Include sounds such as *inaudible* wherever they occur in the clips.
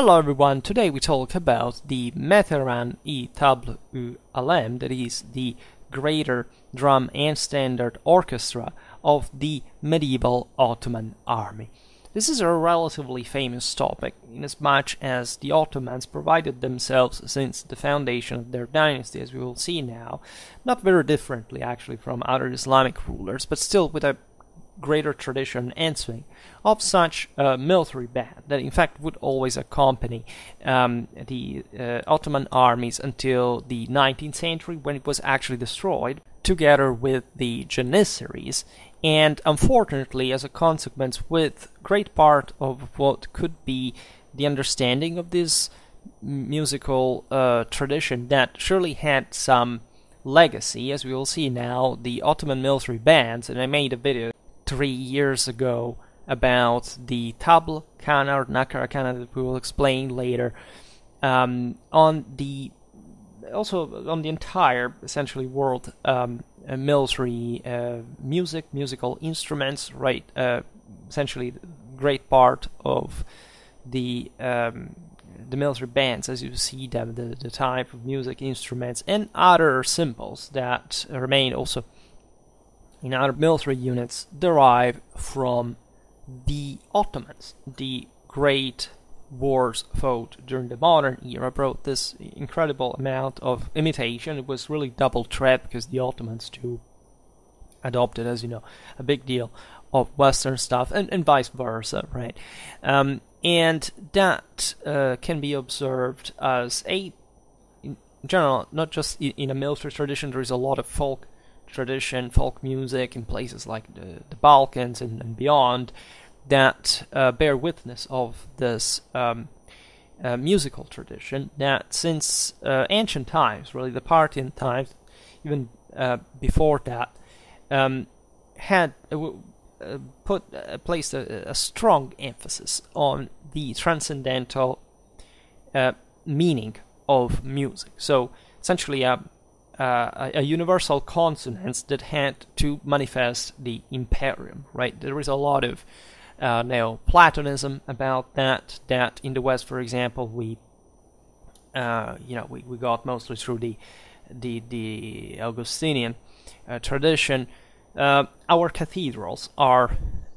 Hello everyone, today we talk about the Mehteran e Table u Alem, that is the greater drum and standard orchestra of the medieval Ottoman army. This is a relatively famous topic, inasmuch as the Ottomans provided themselves since the foundation of their dynasty, as we will see now, not very differently actually from other Islamic rulers, but still with a greater tradition and of such a military band that in fact would always accompany um, the uh, Ottoman armies until the 19th century when it was actually destroyed together with the Janissaries. And unfortunately as a consequence with great part of what could be the understanding of this musical uh, tradition that surely had some legacy as we will see now the Ottoman military bands and I made a video three years ago about the Tabl Khana or Nakkara Khana that we will explain later um, on the also on the entire essentially world um, uh, military uh, music musical instruments right uh, essentially great part of the um, the military bands as you see them the, the type of music instruments and other symbols that remain also in other military units derive from the Ottomans. The great wars fought during the modern era brought this incredible amount of imitation. It was really double threat because the Ottomans too adopted, as you know, a big deal of Western stuff and, and vice versa, right? Um, and that uh, can be observed as a, in general, not just in a military tradition, there is a lot of folk tradition, folk music in places like the, the Balkans and, and beyond that uh, bear witness of this um, uh, musical tradition that since uh, ancient times, really the Parthian times, even uh, before that, um, had uh, uh, put placed a, a, strong emphasis on the transcendental meaning of music. So essentially, um, uh, a, universal consonance that had to manifest the imperium, right? There is a lot of uh, Neoplatonism about that. That in the West, for example, we, uh, you know, we, we got mostly through the the the Augustinian uh, tradition. Uh, our cathedrals are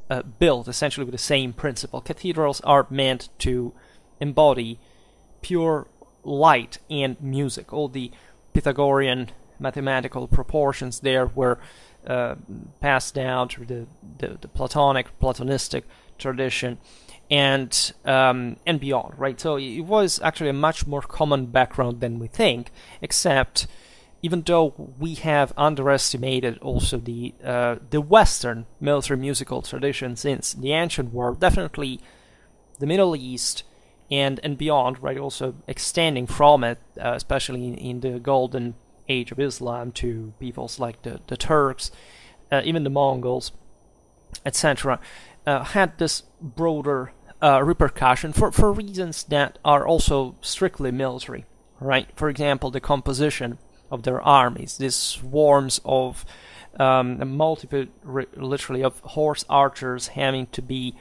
uh, built essentially with the same principle. Cathedrals are meant to embody pure light and music. All the Pythagorean mathematical proportions there were uh, passed down through the, the, the, Platonic, Platonistic tradition, and um, and beyond, right? So it was actually a much more common background than we think, except even though we have underestimated also the uh, the Western military musical tradition since the ancient world, definitely the Middle East and and beyond, right? Also extending from it, uh, especially in, in, the Golden Age of Islam, to peoples like the the Turks, uh, even the Mongols, etc., uh, had this broader uh, repercussion for for reasons that are also strictly military, right? For example, the composition of their armies, these swarms of um, multiple, literally of horse archers having to be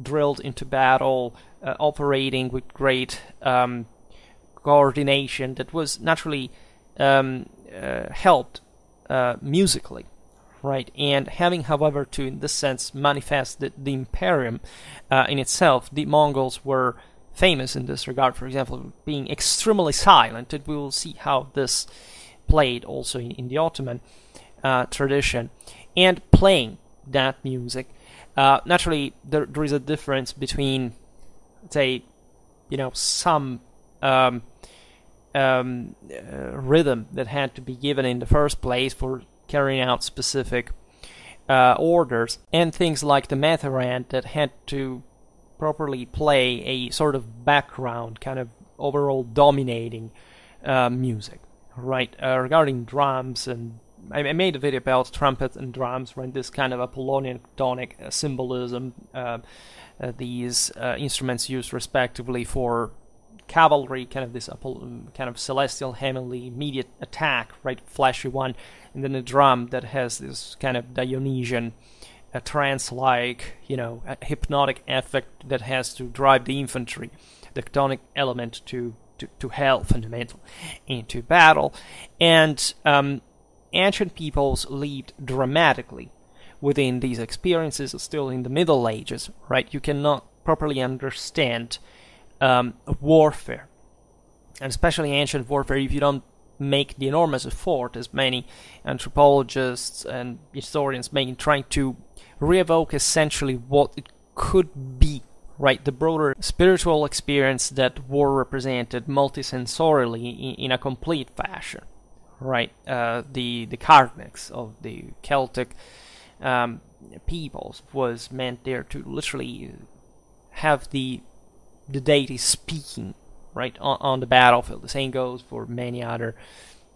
drilled into battle, uh, operating with great um, coordination that was naturally um, uh, helped uh, musically, right? And having, however, to in this sense manifest the, the imperium uh, in itself, the Mongols were famous in this regard. For example, being extremely silent. And we will see how this played also in, in the Ottoman uh, tradition, and playing that music uh, naturally, there, there is a difference between, say, you know, some um, um, uh, rhythm that had to be given in the first place for carrying out specific uh, orders, and things like the Mehteran that had to properly play a sort of background, kind of overall dominating uh, music. Right, uh, regarding drums and I made a video about trumpet and drums, right? This kind of Apollonian chthonic uh, symbolism. Uh, uh, these uh, instruments used respectively for cavalry, kind of this kind of celestial, heavenly, immediate attack, right? Flashy one, and then a drum that has this kind of Dionysian, trance-like, you know, hypnotic effect that has to drive the infantry the chthonic element to, to, to hell, fundamental, into battle. And um, ancient peoples lived dramatically within these experiences, still in the Middle Ages, right? You cannot properly understand um, warfare, and especially ancient warfare, if you don't make the enormous effort, as many anthropologists and historians make, in trying to re-evoke essentially what it could be right? The broader spiritual experience that war represented multisensorially in, in a complete fashion right uh, the the Carnyx of the Celtic um, peoples was meant there to literally have the the deity speaking right on, on the battlefield the same goes for many other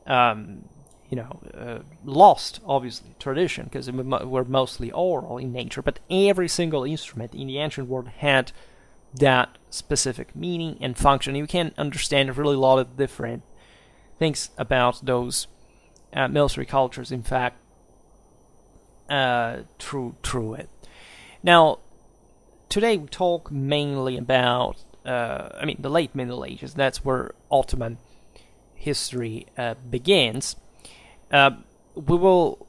um, you know, uh, lost, obviously, tradition, because we were mostly oral in nature, but every single instrument in the ancient world had that specific meaning and function. You can understand a really lot of different things about those uh, military cultures, in fact, uh, through, through it. Now, today we talk mainly about, uh, I mean, the late Middle Ages. That's where Ottoman history uh, begins uh, we will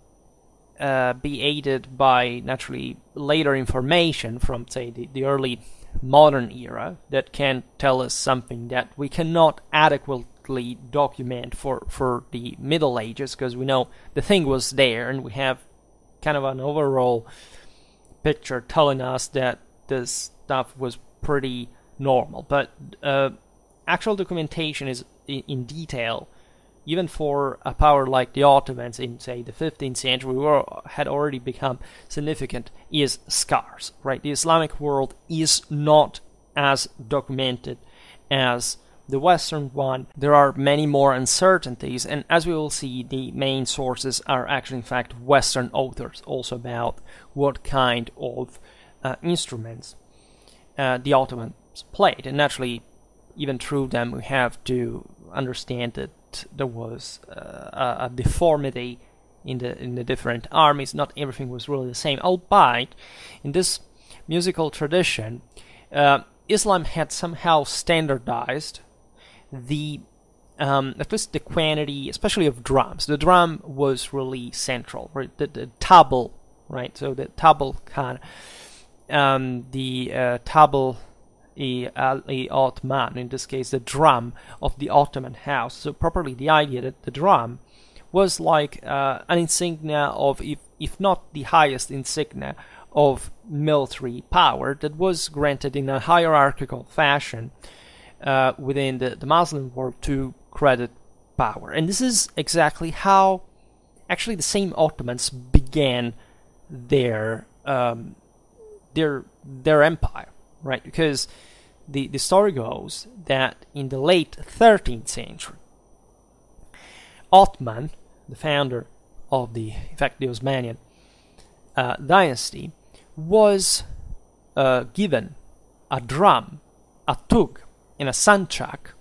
uh, be aided by naturally later information from, say, the, the early modern era that can tell us something that we cannot adequately document for, for the Middle Ages because we know the thing was there and we have kind of an overall picture telling us that this stuff was pretty normal. But uh, actual documentation is in, in detail even for a power like the Ottomans in, say, the 15th century, were, had already become significant, is scarce, right? The Islamic world is not as documented as the Western one. There are many more uncertainties, and as we will see, the main sources are actually, in fact, Western authors, also about what kind of uh, instruments uh, the Ottomans played. And naturally, even through them, we have to understand that there was uh, a deformity in the in the different armies. Not everything was really the same. Albeit, in this musical tradition, uh, Islam had somehow standardized the um, at least the quantity, especially of drums. The drum was really central, right? The, the right? So the tabl khan, um, the uh, a, a Ottoman, in this case the drum of the Ottoman house. So properly the idea that the drum was like uh, an insignia of, if, if not the highest insignia of military power that was granted in a hierarchical fashion uh, within the, the Muslim world to credit power. And this is exactly how actually the same Ottomans began their um, their their empire, right? Because the, the story goes that in the late 13th century, Ottoman, the founder of the, in fact, the Osmanian uh, dynasty, was uh, given a drum, a tug, and a sanchak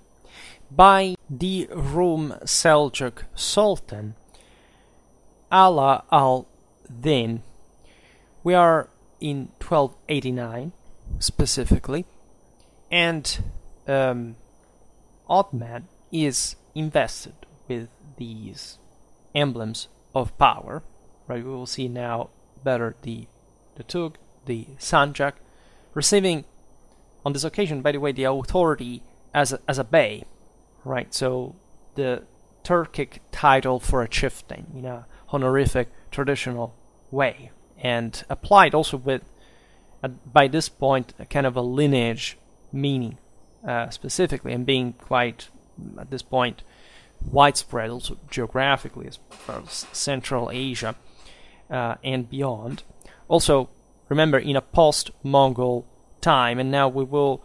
by the Rum Seljuk Sultan Ala al-Din. We are in 1289 specifically and um, Othman is invested with these emblems of power. Right, we will see now better the the Tug, the Sanjak, receiving on this occasion, by the way, the authority as a, as a bey, right? So the Turkic title for a chieftain in a honorific traditional way, and applied also with, uh, by this point, a kind of a lineage meaning uh, specifically and being quite at this point widespread also geographically as far as Central Asia uh, and beyond. Also, remember in a post-Mongol time, and now we will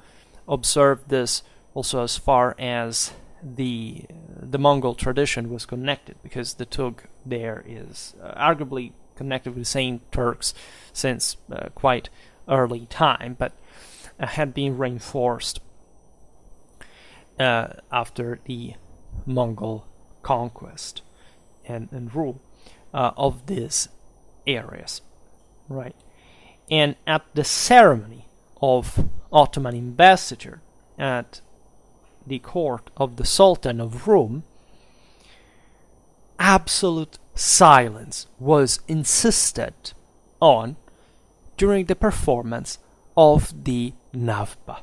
observe this also as far as the the Mongol tradition was connected, because the Tug there is uh, arguably connected with the same Turks since uh, quite early time, but had been reinforced uh, after the Mongol conquest and, and rule uh, of these areas. Right. And at the ceremony of Ottoman ambassador at the court of the Sultan of Rome, absolute silence was insisted on during the performance of the Navba.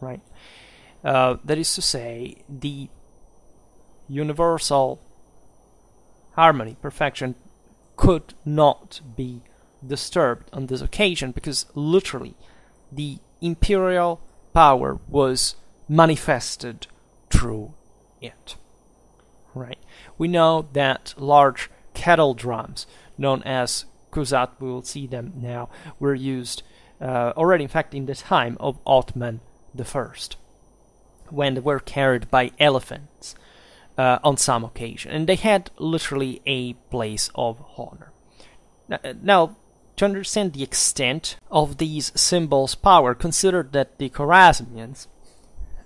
Right? Uh, that is to say, the universal harmony, perfection, could not be disturbed on this occasion because literally the imperial power was manifested through it. Right. We know that large kettle drums, known as kusat, we will see them now, were used uh, already, in fact, in the time of the First, when they were carried by elephants uh, on some occasion, and they had literally a place of honor. Now, to understand the extent of these symbols' power, consider that the Khwarezmians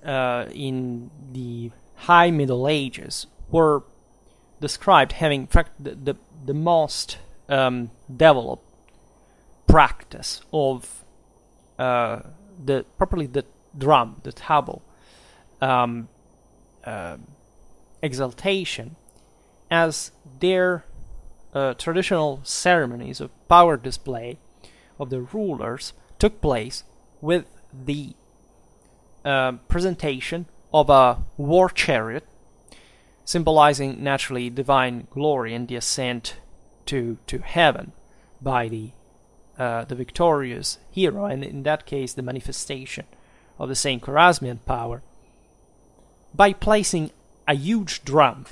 uh, in the High Middle Ages were described having, in fact, the, the, the most um, developed practice of uh, the properly the drum, the tabla, um, uh, exaltation, as their uh, traditional ceremonies of power display of the rulers took place with the uh, presentation of a war chariot, symbolizing naturally divine glory and the ascent to to heaven by the uh, the victorious hero, and in that case, the manifestation of the same Khwarezmian power, by placing a huge drum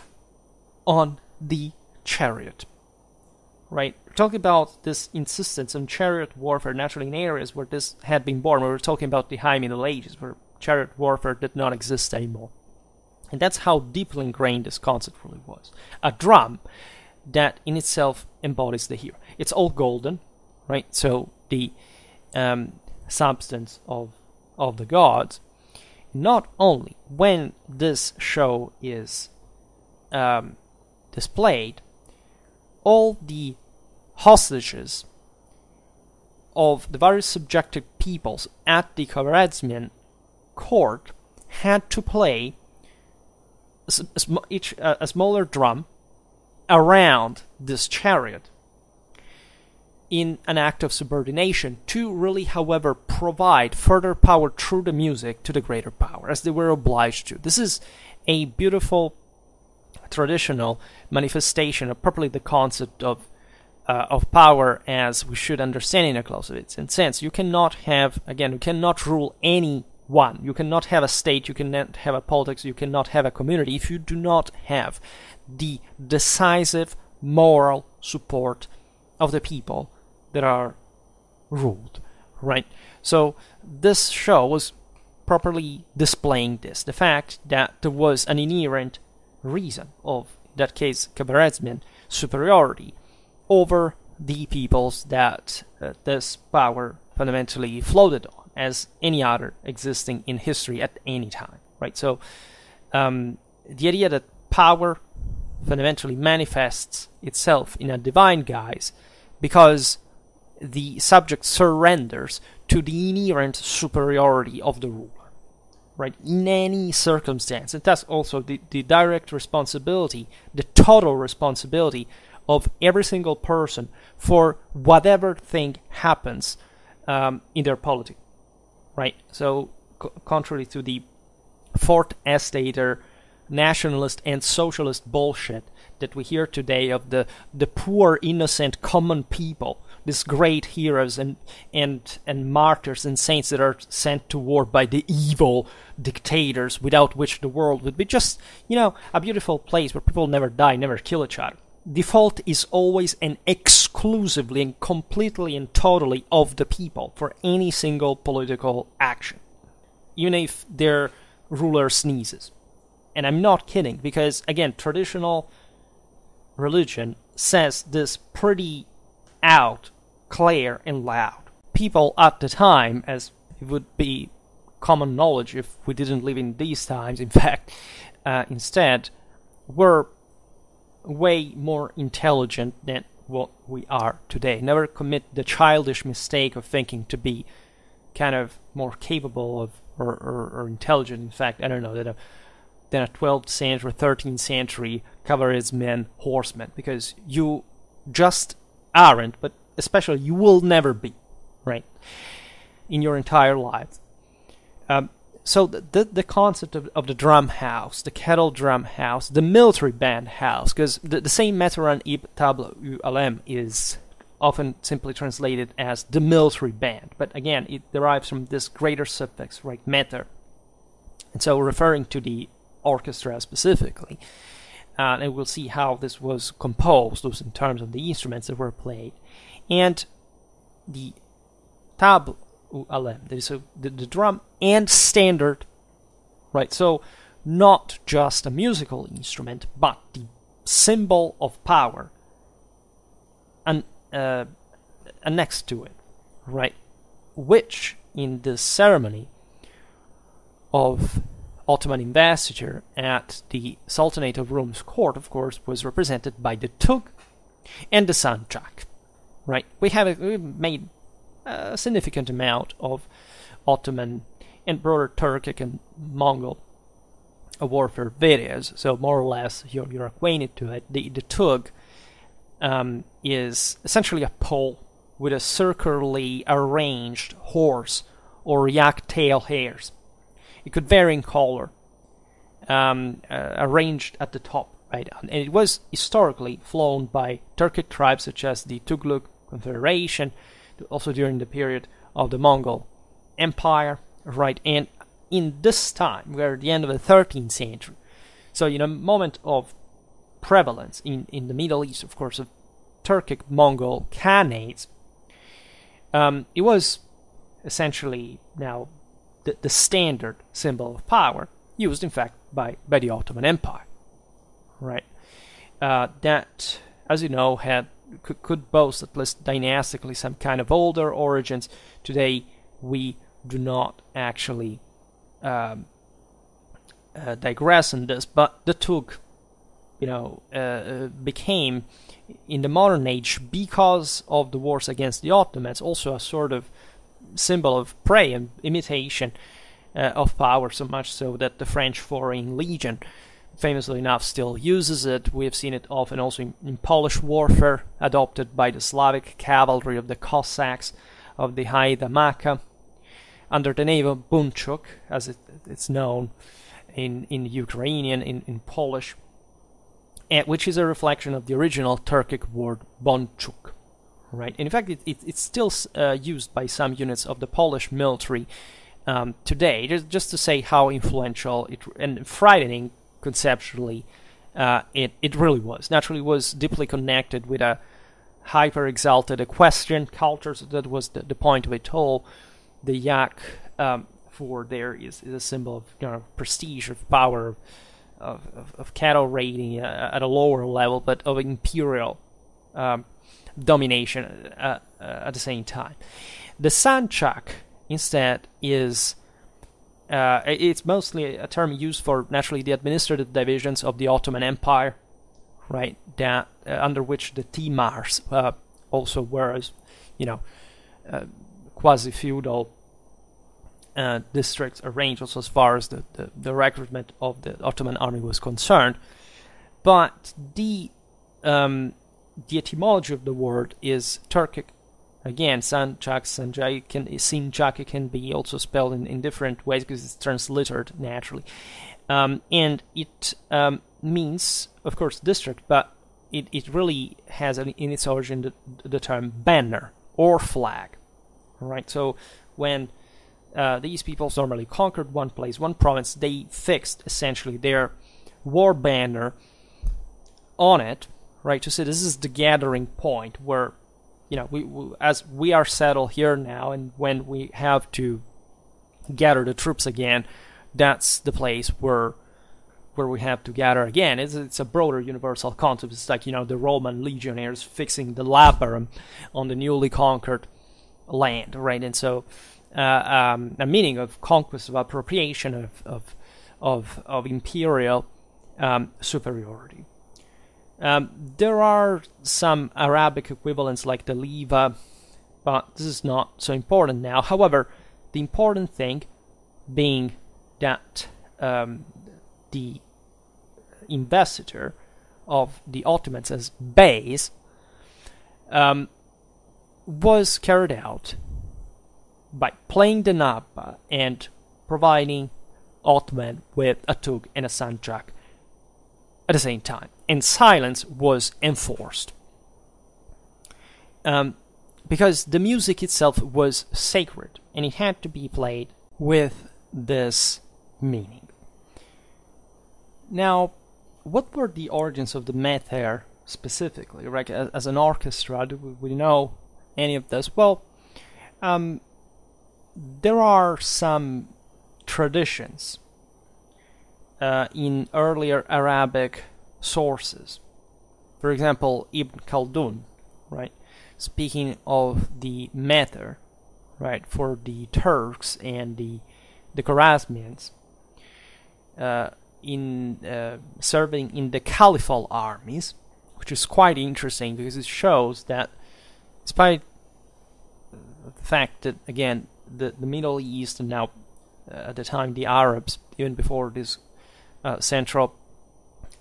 on the chariot. Right? We're talking about this insistence on chariot warfare naturally in areas where this had been born. We were talking about the High Middle Ages, where chariot warfare did not exist anymore. And that's how deeply ingrained this concept really was. A drum that in itself embodies the hero. It's all golden, right? So the um, substance of of the gods. Not only when this show is um, displayed, all the hostages of the various subjected peoples at the Khwarezmian court had to play a, each a smaller drum around this chariot in an act of subordination to really, however, provide further power through the music to the greater power, as they were obliged to. This is a beautiful traditional manifestation of properly the concept of uh, of power as we should understand in a Clausewitzian sense. You cannot have, again, you cannot rule any one. You cannot have a state, you cannot have a politics, you cannot have a community if you do not have the decisive moral support of the people that are ruled, right? So this show was properly displaying this, the fact that there was an inherent reason of, in that case, Khwarezmian superiority over the peoples that uh, this power fundamentally floated on, as any other existing in history at any time, right? So um, the idea that power fundamentally manifests itself in a divine guise because the subject surrenders to the inherent superiority of the ruler right in any circumstance and that's also the, the direct responsibility the total responsibility of every single person for whatever thing happens um, in their polity right? So co- contrary to the fourth estater nationalist and socialist bullshit that we hear today of the the poor innocent common people these great heroes and and and martyrs and saints that are sent to war by the evil dictators without which the world would be just you know a beautiful place where people never die never kill each other default is always and exclusively and completely and totally of the people for any single political action even if their ruler sneezes and i'm not kidding because again traditional religion says this pretty out clear and loud. People at the time, as it would be common knowledge if we didn't live in these times, in *laughs* fact, uh, instead, were way more intelligent than what we are today. Never commit the childish mistake of thinking to be kind of more capable of or, or, or intelligent. In fact, I don't know that a than a 12th century, 13th century cavalrymen, horsemen, because you just aren't, but especially you will never be, right, in your entire life. Um, so the, the, the concept of, of the drum house, the kettle drum house, the military band house, because the, the same Mehteran ib table ulm is often simply translated as the military band, but again it derives from this greater suffix, right, mehter, and so referring to the orchestra specifically. Uh, and we'll see how this was composed, in terms of the instruments that were played. And the tab so the, the drum and standard, right? So not just a musical instrument, but the symbol of power and uh, next to it, right? Which in the ceremony of Ottoman investiture at the Sultanate of Rome's court, of course, was represented by the Tug and the Sanjak. Right? We have we made a significant amount of Ottoman and broader Turkic and Mongol warfare videos, so more or less you're, you're acquainted to it. The, the Tug um, is essentially a pole with a circularly arranged horse or yak tail hairs it could vary in color, um, uh, arranged at the top, right? And it was historically flown by Turkic tribes such as the Tughluq Confederation, also during the period of the Mongol Empire, right? And in this time, we're at the end of the 13th century. So, in a moment of prevalence in, in the Middle East, of course, of Turkic Mongol Khanates, um, it was essentially now the, the standard symbol of power used, in fact, by, by the Ottoman Empire. Right? Uh, that, as you know, had could, could boast at least dynastically some kind of older origins. Today, we do not actually um, uh, digress in this, but the Tug, you know, uh, uh, became in the modern age because of the wars against the Ottomans also a sort of symbol of prey and imitation uh, of power, so much so that the French Foreign Legion, famously enough, still uses it. We have seen it often also in, Polish warfare, adopted by the Slavic cavalry of the Cossacks of the Haida Maka, under the name of Bunchuk, as it, it's known in, in Ukrainian, in, in Polish, and, which is a reflection of the original Turkic word Bonchuk right? in fact, it, it, it's still uh, used by some units of the Polish military um, today, just, just to say how influential it and frightening conceptually uh, it, it really was. Naturally, was deeply connected with a hyper exalted equestrian culture, so that was the, the point of it all. The yak um, for there is, is a symbol of you know, prestige, of power, of, of, of cattle raiding uh, at a lower level, but of imperial um, domination uh, uh, at the same time. The Sanchak instead is uh, it's mostly a term used for naturally the administrative divisions of the Ottoman Empire, right? That uh, under which the Timars uh, also were, as you know, uh, quasi feudal districts arranged, also as far as the, the, the recruitment of the Ottoman army was concerned. But the um, the etymology of the word is Turkic. Again, Sanchak, Sanjay can can be also spelled in, in different ways because it's transliterated naturally, um, and it um, means, of course, district, but it, it really has an, in its origin the, the term banner or flag, right? So when uh, these peoples normally conquered one place, one province, they fixed essentially their war banner on it right? To say this is the gathering point where, you know, we, we as we are settled here now, and when we have to gather the troops again, that's the place where where we have to gather again. It's, it's a broader universal concept. It's like you know the Roman legionaries fixing the labarum on the newly conquered land, right? And so uh, um, a meaning of conquest, of appropriation, of of of, of imperial um, superiority. Um, there are some Arabic equivalents like the leva, but this is not so important now. However, the important thing being that um, the investiture of the Ottomans as Beys um, was carried out by playing the nabba and providing Ottoman with a tug and a sanjak at the same time, and silence was enforced. Um, because the music itself was sacred and it had to be played with this meaning. Now, what were the origins of the Mehter specifically? Right, as an orchestra, do we know any of this? Well, um, there are some traditions uh, in earlier Arabic sources. For example, Ibn Khaldun, right, speaking of the matter, right, for the Turks and the the Khwarezmians, uh, in uh, serving in the caliphal armies, which is quite interesting because it shows that, despite the fact that again the the Middle East and now uh, at the time the Arabs, even before this uh, Central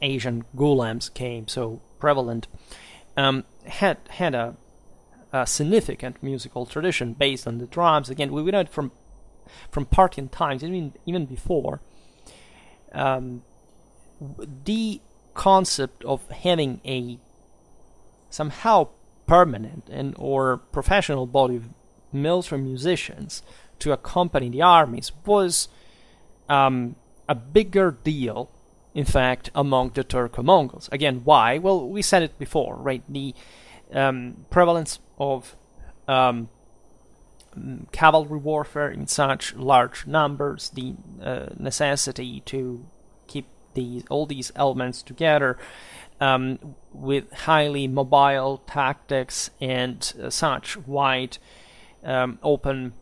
Asian ghulams came so prevalent, um, had had a, a, significant musical tradition based on the drums. Again, we know it from from Parthian times, even even before. Um, the concept of having a somehow permanent and or professional body of military musicians to accompany the armies was um, a bigger deal, in fact, among the Turco-Mongols. Again, why? Well, we said it before, right? The um, prevalence of um, cavalry warfare in such large numbers, the uh, necessity to keep these all these elements together um, with highly mobile tactics and uh, such wide um, open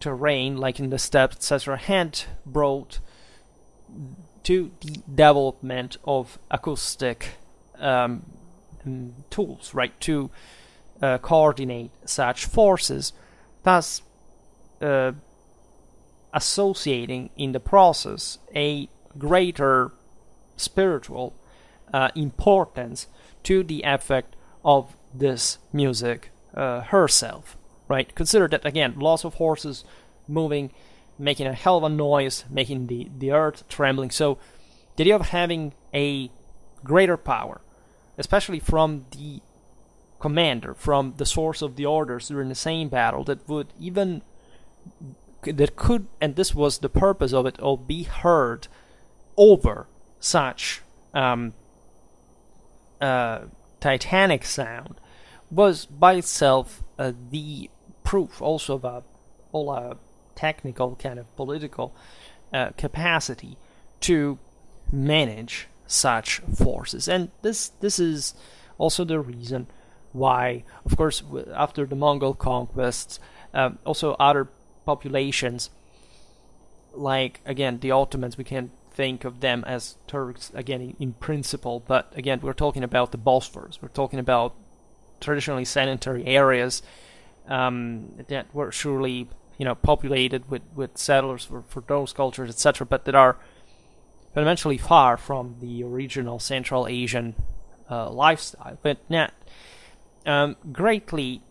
terrain, like in the steppes, etc., had brought to the development of acoustic um, tools, right, to uh, coordinate such forces, thus uh, associating in the process a greater spiritual uh, importance to the effect of this music uh, herself, right? Consider that again, lots of horses moving making a hell of a noise, making the, the earth trembling. So the idea of having a greater power, especially from the commander, from the source of the orders during the same battle, that would even that could and this was the purpose of it all be heard over such um, uh, titanic sound was by itself uh, the proof also of a, all a technical kind of political uh, capacity to manage such forces. And this this is also the reason why, of course, after the Mongol conquests, uh, also other populations, like again the Ottomans, we can think of them as Turks again in, in principle, but again we're talking about the Bosphorus. We're talking about traditionally sedentary areas um, that were surely you know populated with, with settlers for, for those cultures, etc., but that are fundamentally far from the original Central Asian uh, lifestyle, but not um, greatly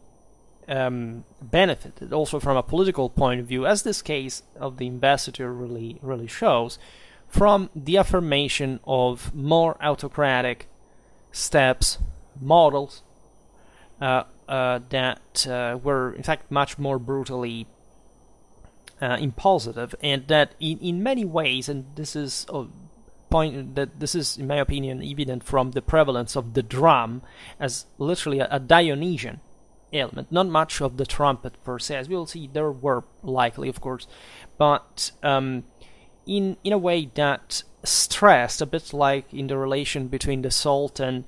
um, benefited also from a political point of view, as this case of the ambassador really really shows, from the affirmation of more autocratic steps, models uh, uh, that uh, were in fact much more brutally uh, impositive, and that in, in many ways, and this is a point that this is, in my opinion, evident from the prevalence of the drum as literally a, a Dionysian element, not much of the trumpet per se. As we will see, there were likely, of course, but um, in in a way that stressed a bit like in the relation between the salt Sultan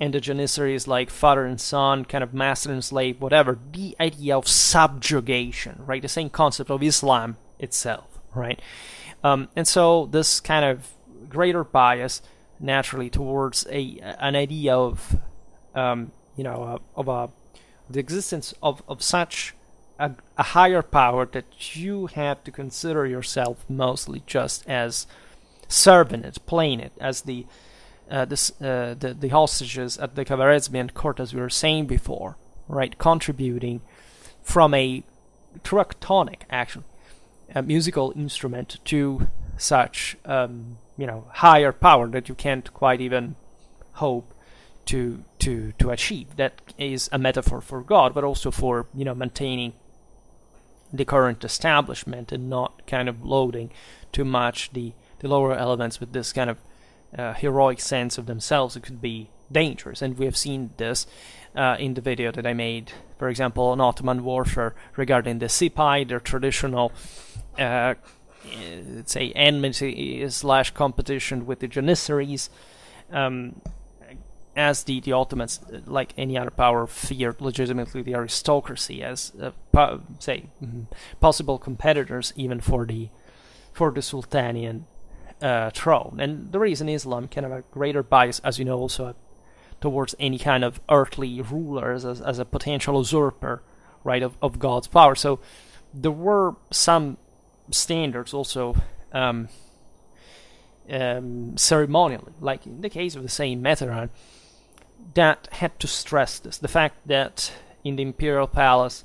and the Janissaries like father and son, kind of master and slave, whatever, the idea of subjugation, right? The same concept of Islam itself, right? Um, and so this kind of greater bias naturally towards a an idea of um, you know uh, of a the existence of, of such a, a higher power that you have to consider yourself mostly just as serving it, playing it, as the uh, this, uh, the the hostages at the Khwarezmian court, as we were saying before, right, contributing from a tonic action, a musical instrument to such um, you know higher power that you can't quite even hope to to to achieve. That is a metaphor for God, but also for you know maintaining the current establishment and not kind of loading too much the the lower elements with this kind of heroic sense of themselves. It could be dangerous, and we have seen this uh, in the video that I made, for example, on Ottoman warfare regarding the Sipai, their traditional, uh, say, enmity slash competition with the Janissaries. Um, as the, the Ottomans, like any other power, feared legitimately the aristocracy as, uh, po- say, mm-hmm, possible competitors even for the for the Sultanian uh, throne. And the reason Islam kind of a greater bias, as you know, also towards any kind of earthly rulers as, as a potential usurper, right, of, of God's power. So there were some standards also um, um, ceremonially, like in the case of the same Mehteran, that had to stress this the fact that in the imperial palace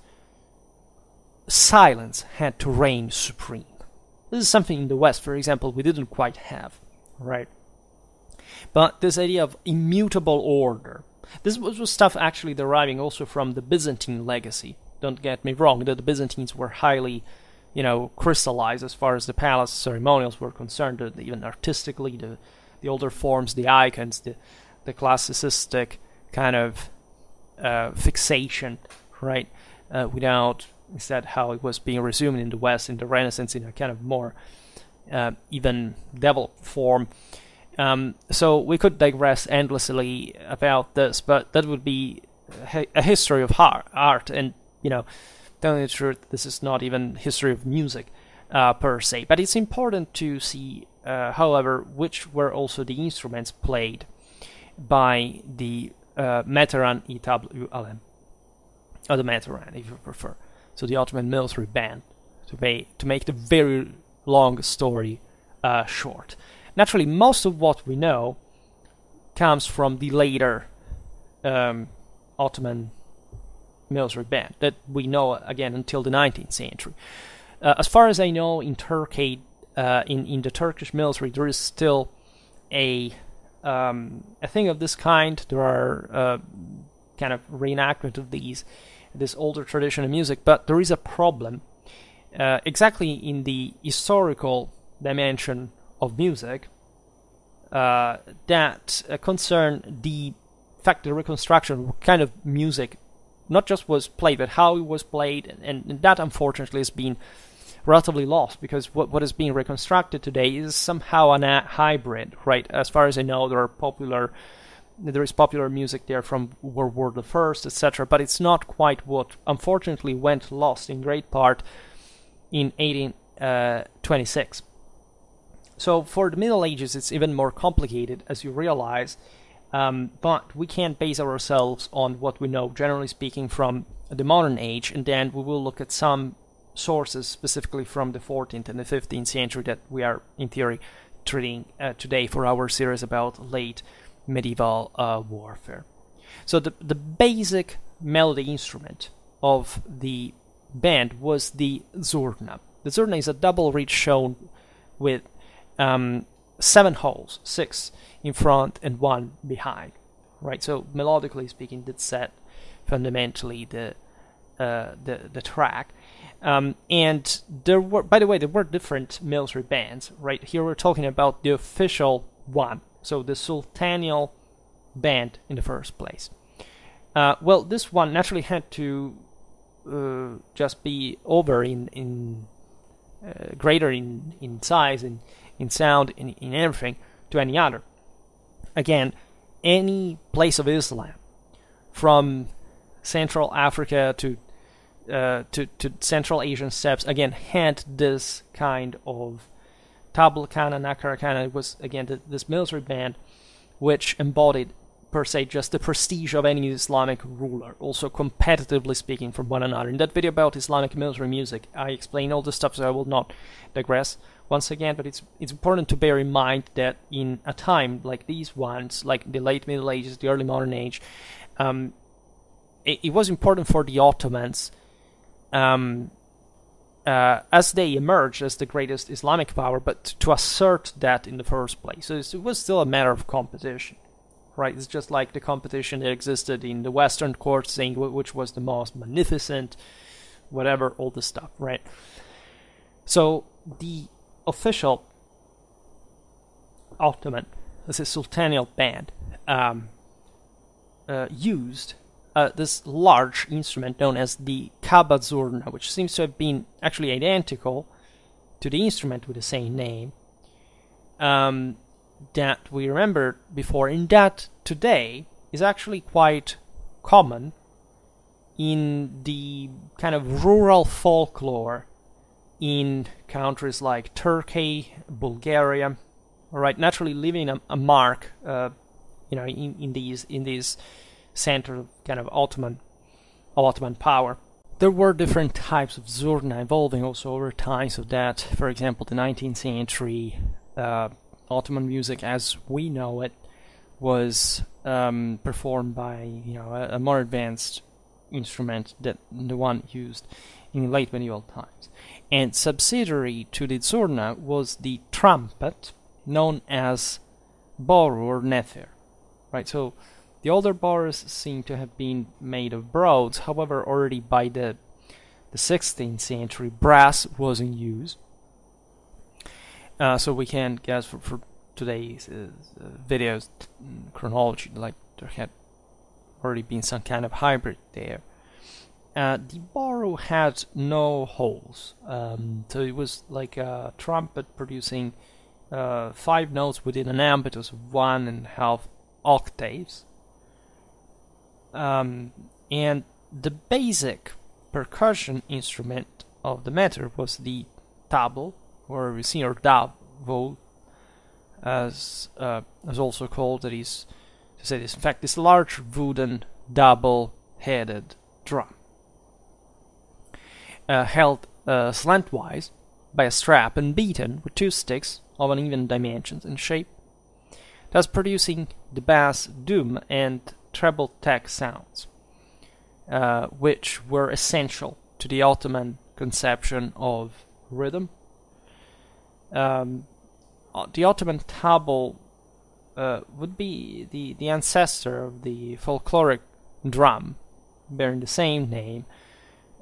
silence had to reign supreme. This is something in the West, for example, we didn't quite have, right? But this idea of immutable order, this was stuff actually deriving also from the Byzantine legacy. Don't get me wrong, that the Byzantines were highly, you know, crystallized as far as the palace ceremonials were concerned, even artistically, the, the older forms, the icons, the, the classicistic kind of uh, fixation, right? Uh, without instead how it was being resumed in the West in the Renaissance in a kind of more uh, even developed form. Um, so we could digress endlessly about this, but that would be a history of art, and you know, telling the truth, this is not even history of music uh, per se. But it's important to see, uh, however, which were also the instruments played by the uh, Mehteran or the Mehteran, if you prefer. So the Ottoman military band, to, pay, to make the very long story uh, short. Naturally, most of what we know comes from the later um, Ottoman military band that we know again until the 19th century. Uh, as far as I know, in Turkey, uh, in in the Turkish military, there is still a um, a thing of this kind. There are uh, kind of reenactment of these, this older tradition of music, but there is a problem uh, exactly in the historical dimension of music uh, that uh, concern the fact the reconstruction, what kind of music, not just was played, but how it was played, and, and that unfortunately has been relatively lost because what, what is being reconstructed today is somehow a hybrid, right? As far as I know, there are popular there is popular music there from World War First, etc. But it's not quite what unfortunately went lost in great part in 1826. Uh, so for the Middle Ages, it's even more complicated, as you realize. Um, but we can't base ourselves on what we know, generally speaking, from the modern age, and then we will look at some sources specifically from the 14th and the 15th century that we are in theory treating uh, today for our series about late medieval uh, warfare. So the the basic melody instrument of the band was the zurna. The zurna is a double reed shawm with um, seven holes, six in front and one behind. Right. So melodically speaking, that set fundamentally the uh, the the track. Um, and there were, by the way, there were different military bands, right? Here we're talking about the official one, so the Sultanial band in the first place. Uh, well, this one naturally had to uh, just be over in in uh, greater in in size and in sound in in everything to any other. Again, any place of Islam, from Central Africa to uh, to, to Central Asian steppes again had this kind of Tabla Khana, Nakkara Khana. It was again the, this military band which embodied per se just the prestige of any Islamic ruler, also competitively speaking from one another. In that video about Islamic military music, I explain all the stuff, so I will not digress once again. But it's it's important to bear in mind that in a time like these ones, like the late Middle Ages, the early modern age, um, it, it, was important for the Ottomans. Um, uh, as they emerged as the greatest Islamic power, but to assert that in the first place. So it was still a matter of competition right? It's just like the competition that existed in the Western court, saying which was the most magnificent, whatever, all this stuff, right? So the official Ottoman, as a sultanial band, um, uh, used uh, this large instrument known as the Kaba Zurna, which seems to have been actually identical to the instrument with the same name. Um, that we remembered before, in that today is actually quite common in the kind of rural folklore in countries like Turkey, Bulgaria, right? Naturally, leaving a, a mark, uh, you know, in, in these in these centers of kind of Ottoman Ottoman power. There were different types of zurna evolving also over time, so that, for example, the 19th century uh, Ottoman music as we know it was um, performed by you know a, a, more advanced instrument than the one used in late medieval times. And subsidiary to the zurna was the trumpet, known as boru or nefir. Right, so the older bars seem to have been made of broads. However, already by the the 16th century, brass was in use uh, so we can guess for, for today's uh, videos chronology, like there had already been some kind of hybrid there. Uh, the boru had no holes, um, so it was like a trumpet producing uh, five notes within an ambitus of one and a half octaves. Um, and the basic percussion instrument of the mehter was the tabl, or we see or davul, as uh, as also called that is to say this. In fact, this large wooden double-headed drum, uh, held uh, slantwise by a strap and beaten with two sticks of uneven dimensions and shape, thus producing the bass doom and treble tech sounds, uh, which were essential to the Ottoman conception of rhythm um, uh, the Ottoman tabl uh, would be the, the ancestor of the folkloric drum, bearing the same name,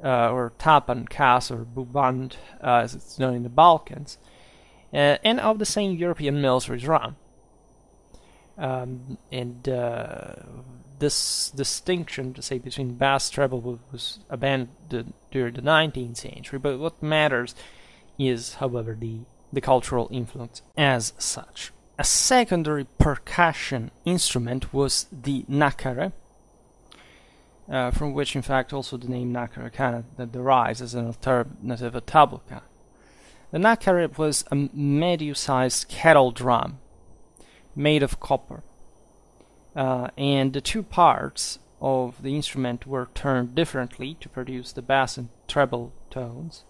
uh, or tapan, kas, or buband, uh, as it's known in the Balkans, uh, and of the same European military drum. Um, and uh, this distinction, to say, between bass treble was abandoned during the 19th century, but what matters is, however, the the cultural influence as such. A secondary percussion instrument was the nakare, uh, from which in fact also the name nakare of derives as an alternative to tabluka. The nakare was a medium-sized kettle drum made of copper, uh, and the two parts of the instrument were turned differently to produce the bass and treble tones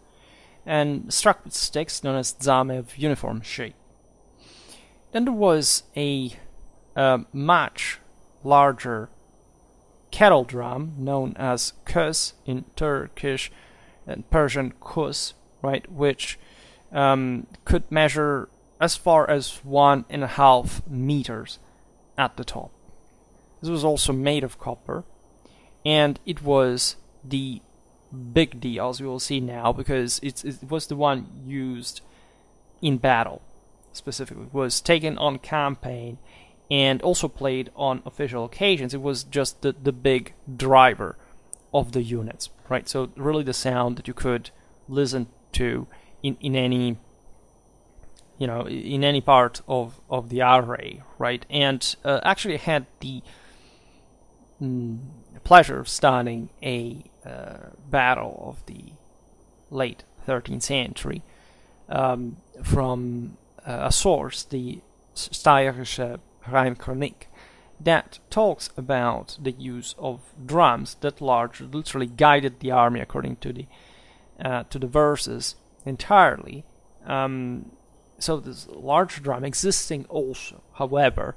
and struck with sticks known as zame of uniform shape. Then there was a much larger kettle drum known as kus in Turkish and Persian kus, right, which um, could measure as far as one and a half meters at the top. This was also made of copper, and it was the big deal, as we will see now, because it was the one used in battle specifically. It was taken on campaign and also played on official occasions. It was just the, the big driver of the units, right? So really the sound that you could listen to in, in any you know in any part of, of the array, right? And uh, actually had the mm, pleasure of studying a uh, battle of the late 13th century um, from uh, a source, the Steirische Reimchronik, that talks about the use of drums that large literally guided the army according to the uh, to the verses entirely. Um, so this large drum existing also, however,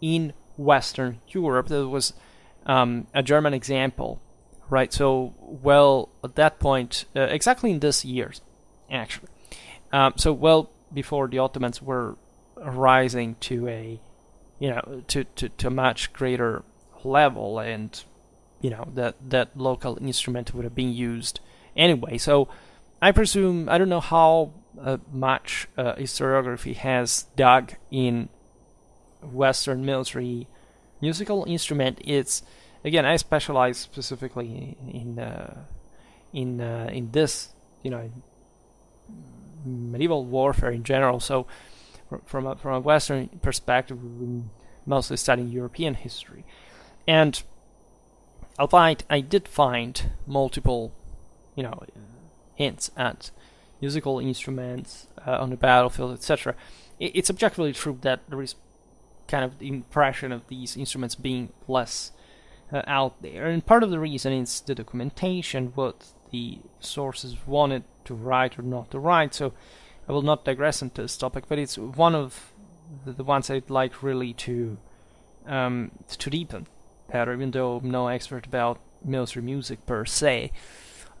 in Western Europe. There was um, a German example, right? So, well, at that point, uh, exactly in this years, actually. Um, so, well, before the Ottomans were rising to a, you know, to, to, to a much greater level, and you know that that local instrument would have been used anyway. So, I presume I don't know how much uh, historiography has dug in Western military musical instrument. It's again I specialize specifically in uh, in uh, in this you know medieval warfare in general. So from a, from a Western perspective, we're mostly studying European history, and albeit I did find multiple you know hints at musical instruments uh, on the battlefield, etc. It's objectively true that there is kind of the impression of these instruments being less uh, out there, and part of the reason is the documentation, what the sources wanted to write or not to write. So I will not digress into this topic, but it's one of the, ones I'd like really to um, to deepen better, even though I'm no expert about military music per se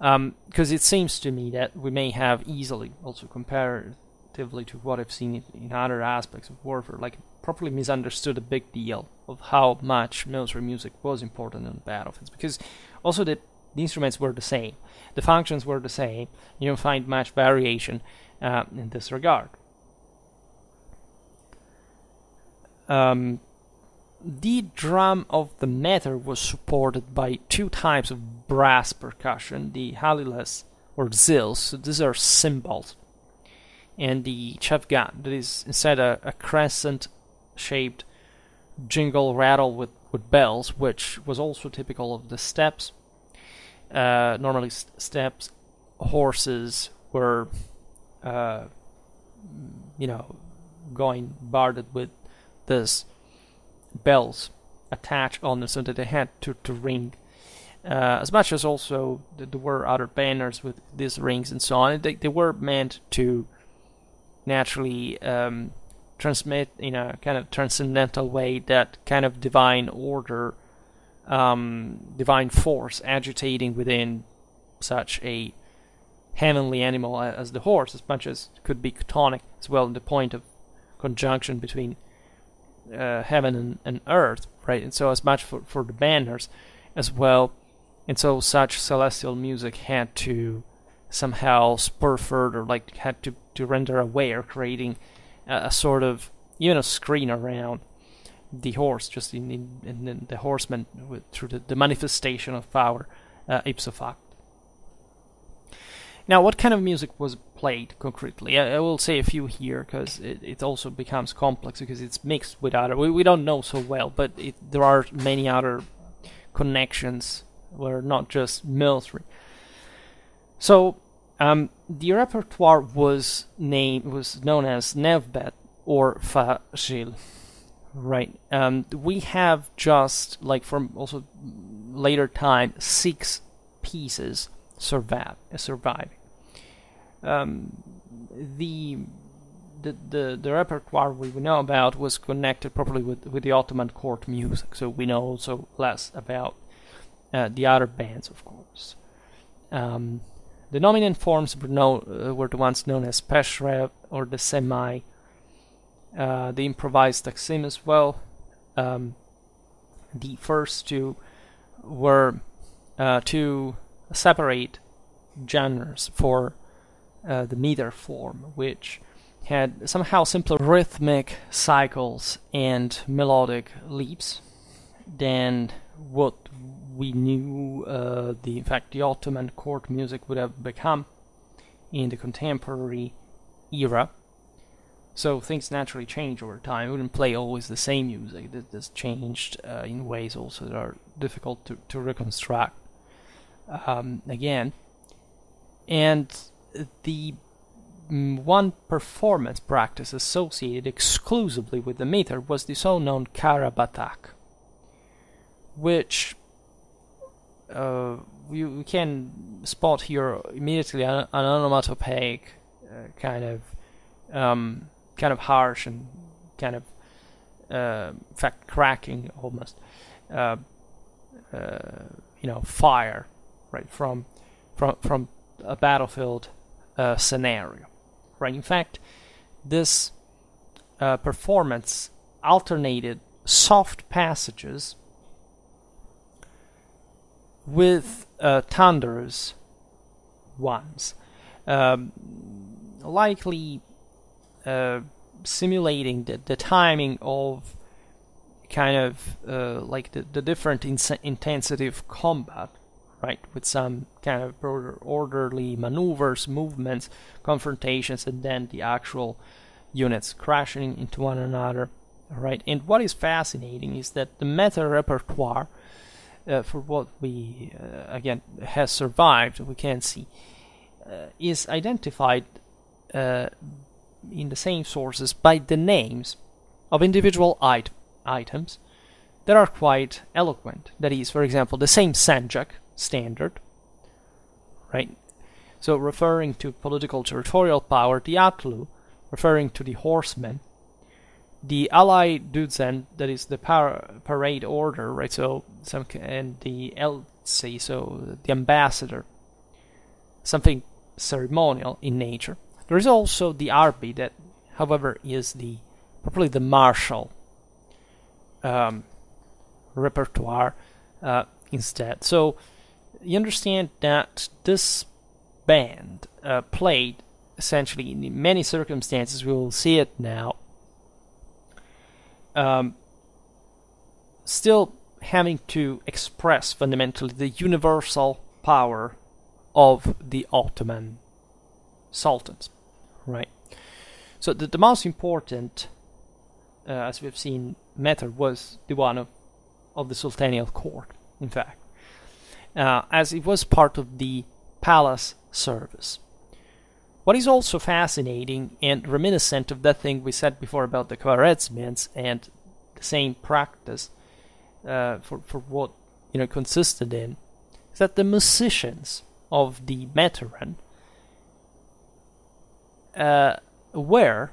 because um, it seems to me that we may have easily, also comparatively to what I've seen in other aspects of warfare, like properly misunderstood a big deal of how much military music was important on the battlefields. Because also the, the instruments were the same, the functions were the same. You don't find much variation uh, in this regard. Um, the drum of the Mehter was supported by two types of brass percussion, the halilas or zils, so these are cymbals, and the chafgan, that is instead a, a crescent shaped jingle rattle with, with bells, which was also typical of the steppes. Uh, normally, st- steppes, horses were, uh, you know, going barded with this bells attached on them so that they had to, to ring. Uh, as much as also there were other banners with these rings and so on, they, they were meant to naturally um, transmit in a kind of transcendental way that kind of divine order, um, divine force agitating within such a heavenly animal as the horse, as much as could be chthonic as well, in the point of conjunction between uh, heaven and, and, earth, right? And so as much for, for the banners as well. And so such celestial music had to somehow spur further, like had to, to render aware, creating a, a sort of even a screen around the horse, just in, in, in the horseman with, through the, the manifestation of power uh, ipso facto. Now, what kind of music was played concretely? I, I will say a few here because it, it also becomes complex because it's mixed with other. We, we don't know so well, but it, there are many other connections where not just military. So um, the repertoire was named was known as Nevbet or Fasil. Right. Um, we have just like from also later time six pieces survive surviving. Um, the the, the, the repertoire we know about was connected properly with, with the Ottoman court music, so we know also less about uh, the other bands, of course. Um, the dominant forms were, know, uh, were the ones known as peshrev or the semai, uh, the improvised taksim as well. Um, the first two were uh, two separate genres for uh, the mehter form, which had somehow simpler rhythmic cycles and melodic leaps than what we knew uh, the in fact the Ottoman court music would have become in the contemporary era. So things naturally change over time. We wouldn't play always the same music. This changed uh, in ways also that are difficult to, to reconstruct um, again. And the mm, one performance practice associated exclusively with the mehter was the so known Karabatak, which uh, we, we can spot here immediately an, an onomatopoeic uh, kind of um, kind of harsh and kind of uh, in fact cracking almost uh, uh, you know fire right from from from a battlefield uh, scenario right? In fact this uh, performance alternated soft passages with uh, thunderous ones, um, likely uh, simulating the, the timing of kind of uh, like the, the different intensity of combat, right? With some kind of orderly maneuvers, movements, confrontations, and then the actual units crashing into one another, right? And what is fascinating is that the mehter repertoire uh, for what we uh, again has survived, we can see, uh, is identified uh, in the same sources by the names of individual it- items that are quite eloquent. That is, for example, the same Sanjak standard, right? So referring to political territorial power, the Atlu, referring to the horsemen, the Alay Duzen, that is the par- parade order, right? So some and the Elci, so the ambassador, something ceremonial in nature. There is also the Arbi, that, however, is the probably the martial um, repertoire uh, instead. So you understand that this band uh, played essentially in many circumstances. We will see it now um, still having to express fundamentally the universal power of the Ottoman sultans, right? So the, the most important, uh, as we've seen, mehter was the one of, of the sultanial court, in fact, uh, as it was part of the palace service. What is also fascinating and reminiscent of that thing we said before about the Khwarezmians and the same practice uh, for, for what you know consisted in is that the musicians of the Mehteran uh, were,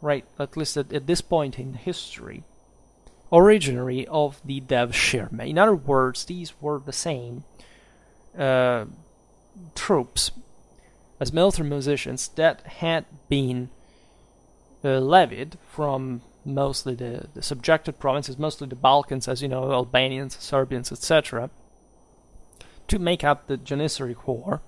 right, at least at, at, this point in history, originary of the Dev Shirme. In other words, these were the same uh, troops as military musicians that had been uh, levied from mostly the, the subjected provinces, mostly the Balkans, as you know, Albanians, Serbians, etc., to make up the Janissary Corps.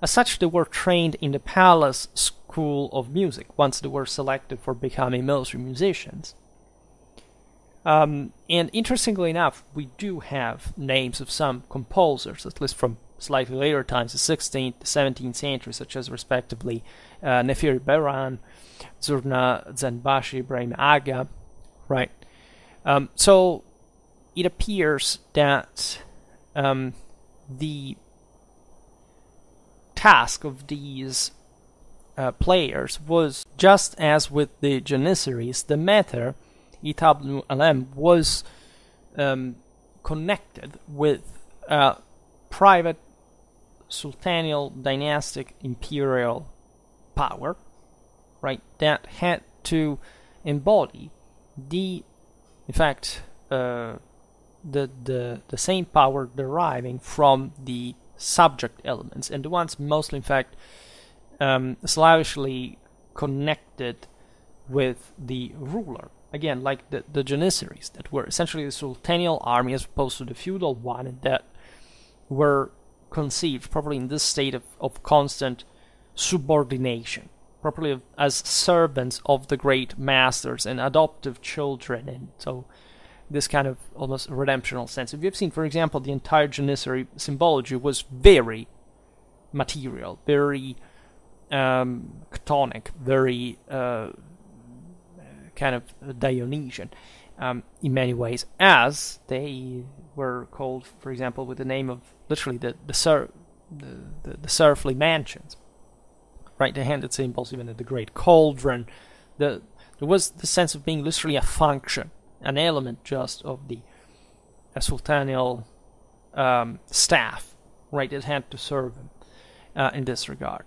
As such, they were trained in the Palace School of Music once they were selected for becoming military musicians. Um, and interestingly enough, we do have names of some composers, at least from slightly later times, the 16th, the 17th century, such as respectively uh, Nefiri Behram, Zurna Zanbashi, Ibrahim Aga, right? Um, so it appears that um, the task of these uh, players was just as with the Janissaries, the mehter Alem was um, connected with uh, private sultanial dynastic imperial power, right, that had to embody the, in fact, uh, the, the, the same power deriving from the subject elements, and the ones mostly, in fact, um, slavishly connected with the ruler. Again, like the, the Janissaries, that were essentially the sultanial army as opposed to the feudal one, and that were conceived properly in this state of, of constant subordination, properly as servants of the great masters and adoptive children, and so this kind of almost redemptional sense. If you've seen, for example, the entire Janissary symbology was very material, very um, very uh, kind of Dionysian um, in many ways, as they were called, for example, with the name of literally the the, the, the, the Surfly mansions, right? The handed symbols, even the Great Cauldron. The there was the sense of being literally a function, an element just of the a sultanial um, staff, right, that had to serve him uh, in this regard.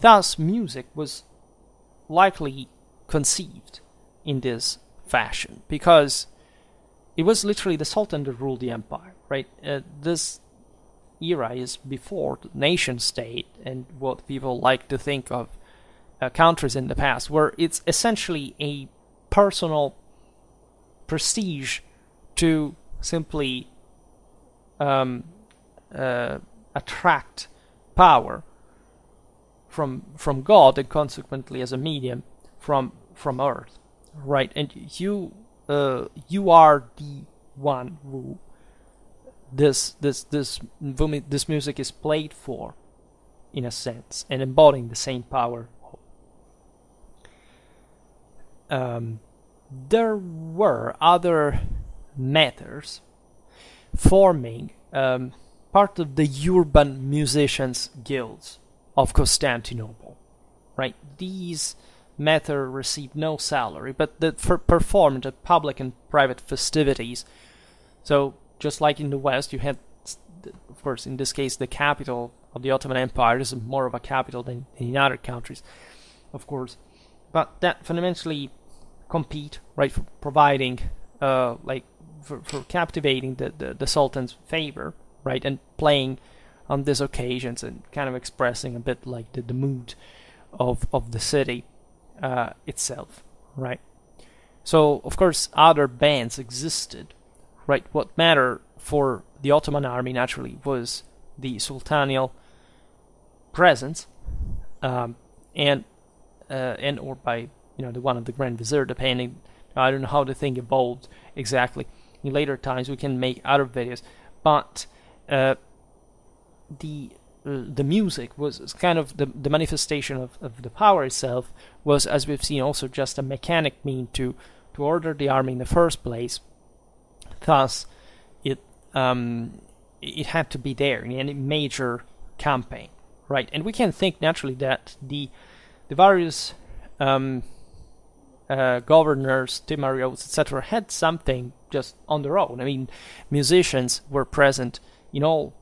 Thus, music was likely conceived in this fashion because it was literally the Sultan that ruled the empire, right? Uh, this era is before the nation state and what people like to think of uh, countries in the past, where it's essentially a personal prestige to simply um, uh, attract power from from God and consequently as a medium from from Earth, right? And you uh, you are the one who this this this this music is played for, in a sense, and embodying the same power. Um, there were other mehters forming um, part of the urban musicians guilds of Constantinople, right? These mehter received no salary, but they performed at public and private festivities. So, just like in the West, you had, of course, in this case, the capital of the Ottoman Empire is more of a capital than in other countries, of course. But that fundamentally compete, right, for providing, uh, like, for, for captivating the, the, the Sultan's favor, right, and playing on these occasions and kind of expressing a bit like the, the mood of, of the city uh, itself, right? So, of course, other bands existed, right? What mattered for the Ottoman army naturally was the sultanial presence, um, and uh, and or by you know the one of the Grand Vizier, depending. I don't know how the thing evolved exactly. In later times, we can make other videos, but uh, the the music was kind of the, the manifestation of, of the power itself was as we've seen also just a mechanic mean to to order the army in the first place thus it um, it had to be there in any major campaign right and we can think naturally that the the various um, uh, governors, timarios, etc., had something just on their own. I mean, musicians were present in all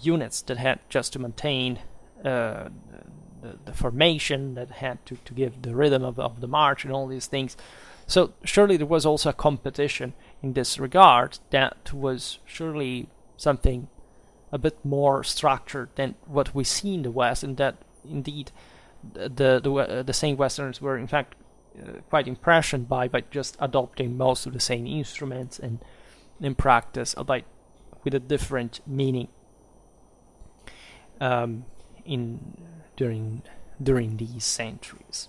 units that had just to maintain uh, the, the, formation, that had to, to give the rhythm of, of the march and all these things. So surely there was also a competition in this regard that was surely something a bit more structured than what we see in the West, and that indeed the the, uh, the same Westerners were in fact uh, quite impressioned by by just adopting most of the same instruments and in practice, albeit with a different meaning um, in during during these centuries.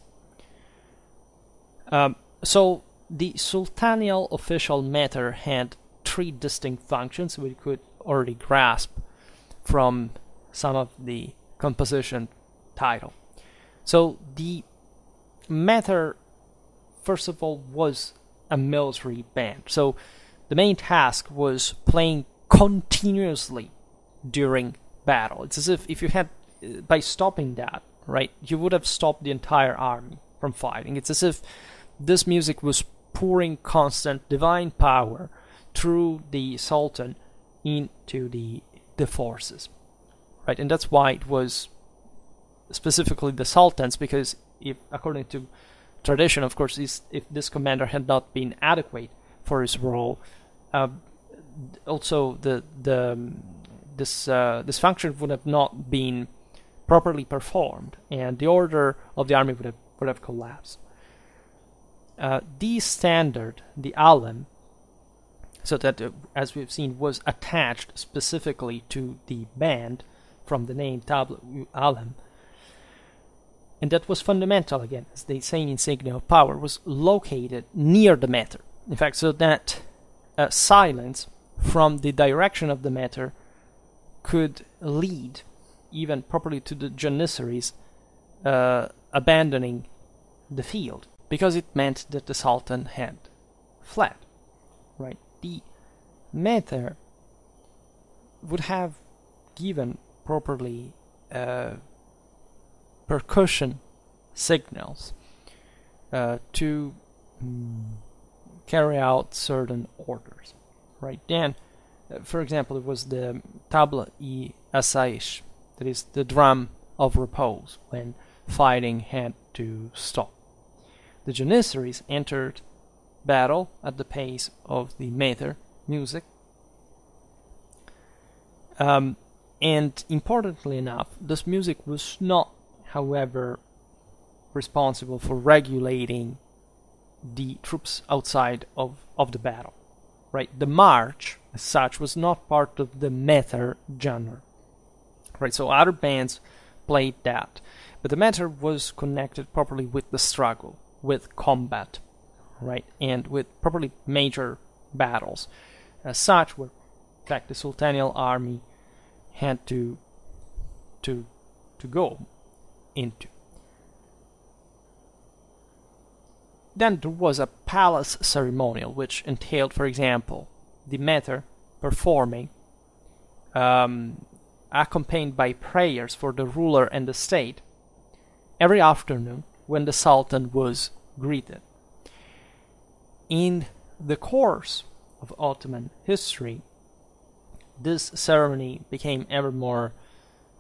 Um, so the sultanial official mehter had three distinct functions we could already grasp from some of the composition title. So the mehter, first of all, was a military band. So the main task was playing continuously during battle. It's as if if you had uh, by stopping that, right, you would have stopped the entire army from fighting. It's as if this music was pouring constant divine power through the sultan into the the forces, right? And that's why it was specifically the sultans, because if according to tradition, of course, if this commander had not been adequate for his role, uh, also the the this uh, this function would have not been properly performed, and the order of the army would have would have collapsed. Uh, the standard, the alem, so that uh, as we've seen was attached specifically to the band from the name tabl u alem, and that was fundamental again, as the same insignia of power was located near the mehter. In fact, so that uh, silence from the direction of the mehter could lead even properly to the Janissaries uh, abandoning the field because it meant that the Sultan had fled. Right? The mehter would have given properly uh, percussion signals uh, to carry out certain orders. right? Then, for example, it was the table e assaish, that is the drum of repose, when fighting had to stop. The Janissaries entered battle at the pace of the mehter music. Um, and importantly enough, this music was not, however, responsible for regulating the troops outside of, of the battle. Right? The march, as such, was not part of the mehter genre. Right? So other bands played that. But the mehter was connected properly with the struggle, with combat, right? And with properly major battles. As such, where in fact the Sultanial army had to to to go into. Then there was a palace ceremonial, which entailed, for example, the mehter performing, um, accompanied by prayers for the ruler and the state, every afternoon when the Sultan was greeted. In the course of Ottoman history, this ceremony became ever more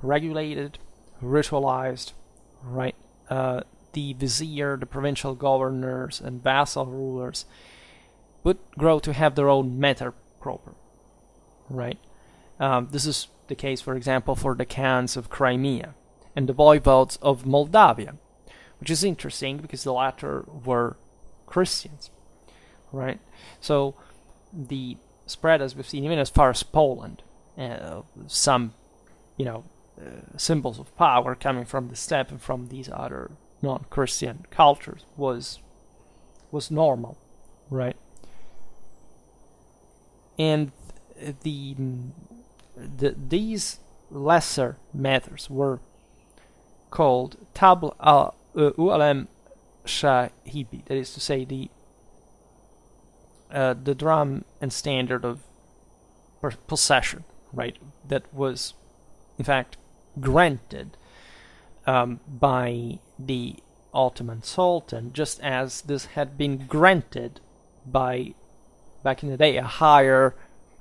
regulated, ritualized, right? Uh, the vizier, the provincial governors, and vassal rulers would grow to have their own mehter proper, right? Um, this is the case, for example, for the Khans of Crimea and the voivodes of Moldavia, which is interesting because the latter were Christians, right? So the spread, as we've seen, even as far as Poland, uh, some, you know, uh, symbols of power coming from the steppe and from these other non-Christian cultures was was normal, right? And the, the these lesser mehters were called Tabl al uh, Ualem Shahibi, that is to say, the uh, the drum and standard of possession, right? That was, in fact, granted um, by the Ottoman Sultan, just as this had been granted by, back in the day, a higher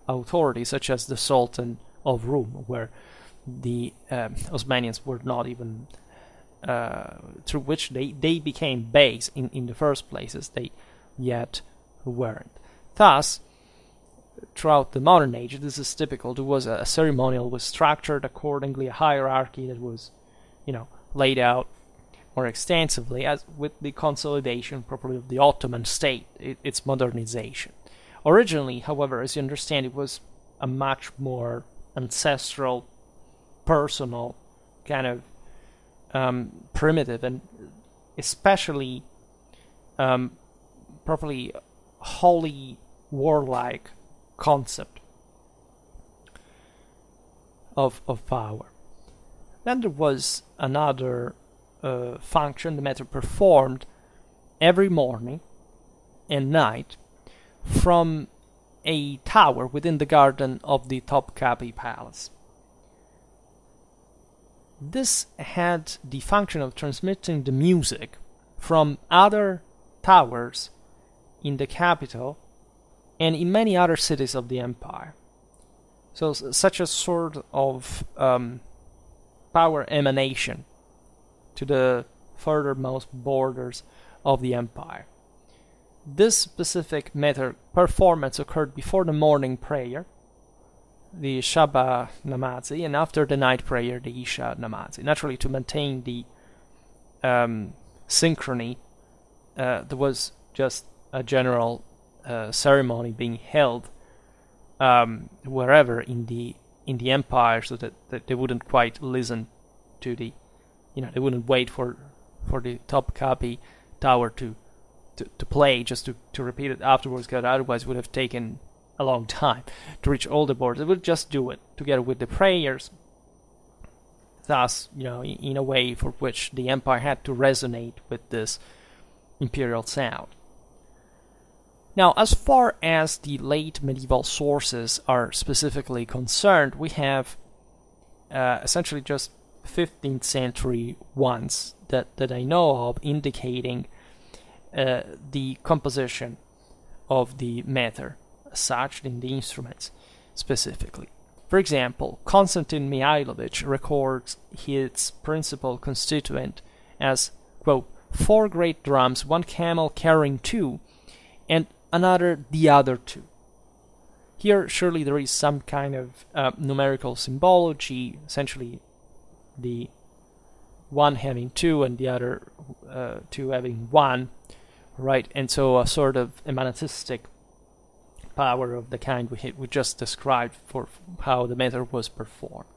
authority, such as the Sultan of Rum, where the um, Osmanians were not even uh, through which they, they became beys in, in the first places, they yet weren't. Thus, throughout the modern age, this is typical. There was a, a ceremonial was structured accordingly, a hierarchy that was, you know, laid out more extensively, as with the consolidation properly of the Ottoman state, it, its modernization. Originally, however, as you understand, it was a much more ancestral, personal, kind of um, primitive, and especially um, properly holy, warlike concept of of power. Then there was another uh, function the mehter performed every morning and night from a tower within the garden of the Topkapi Palace. This had the function of transmitting the music from other towers in the capital and in many other cities of the empire. So, such a sort of um, power emanation to the furthermost borders of the empire. This specific mehter performance occurred before the morning prayer, the Shaba Namazi, and after the night prayer, the Isha Namazi. Naturally, to maintain the um, synchrony, uh, there was just a general uh, ceremony being held um, wherever in the in the empire, so that, that they wouldn't quite listen to the, you know, they wouldn't wait for for the Topkapi tower to to, to play just to, to repeat it afterwards, because otherwise it would have taken a long *laughs* time to reach all the boards. They would just do it together with the prayers. Thus, you know, in, a way for which the empire had to resonate with this imperial sound. Now, as far as the late medieval sources are specifically concerned, we have uh, essentially just 15th century ones that, that I know of indicating uh, the composition of the mehter such in the instruments specifically. For example, Konstantin Mihailovich records his principal constituent as, quote, four great drums, one camel carrying two, and another the other two. Here, surely there is some kind of uh, numerical symbology, essentially the one having two and the other uh, two having one, right? And so a sort of emanatistic power of the kind we, we just described for how the mehter was performed.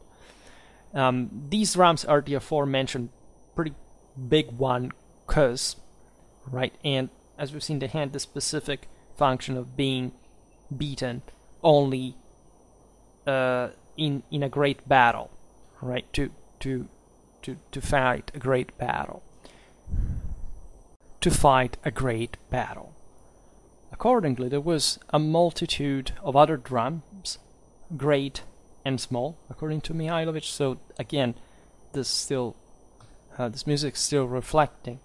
Um, these drums are the aforementioned pretty big one cuz, right? And as we've seen, they had the specific function of being beaten only uh, in in a great battle, right? To to to to fight a great battle. To fight a great battle. Accordingly, there was a multitude of other drums, great and small, according to Mihailovich. So again, this still, uh, this music still reflecting